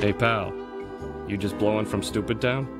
Hey pal, you just blowing from Stupid Town?